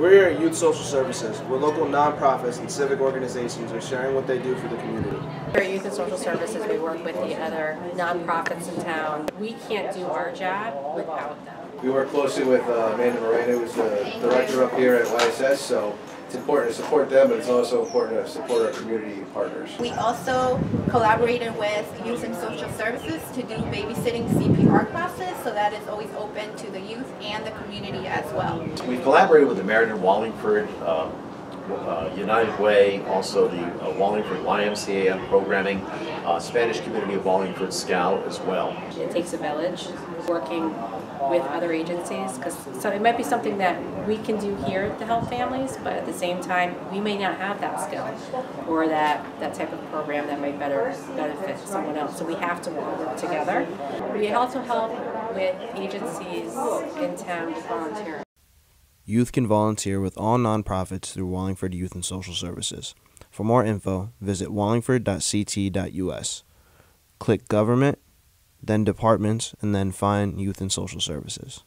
We're here at Youth Social Services, where local nonprofits and civic organizations are sharing what they do for the community. Here at Youth and Social Services, we work with the other nonprofits in town. We can't do our job without them. We work closely with uh, Amanda Moreno, who's the director up here at YSS, so it's important to support them, but it's also important to support our community partners. We also collaborated with Youth and Social Services to do babysitting CPR classes, so that is always open to the youth and the community as well. We've collaborated with the Meriden Wallingford uh, uh, United Way, also the uh, Wallingford YMCA on programming, uh, Spanish Community of Wallingford Scout as well. It takes a village working with other agencies because so it might be something that we can do here to help families, but at the same time, we may not have that skill or that, that type of program that might better benefit someone else. So we have to work together. We also help with agencies in town volunteering. Youth can volunteer with all nonprofits through Wallingford Youth and Social Services. For more info, visit wallingford.ct.us. Click Government, then Departments, and then find Youth and Social Services.